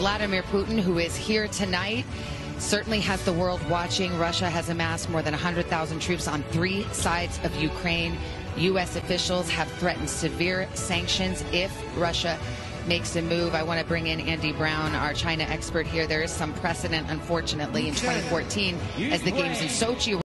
Vladimir Putin, who is here tonight, certainly has the world watching. Russia has amassed more than 100,000 troops on three sides of Ukraine. U.S. officials have threatened severe sanctions if Russia makes a move. I want to bring in Andy Browne, our China expert here. There is some precedent, unfortunately, in 2014 as the games in Sochi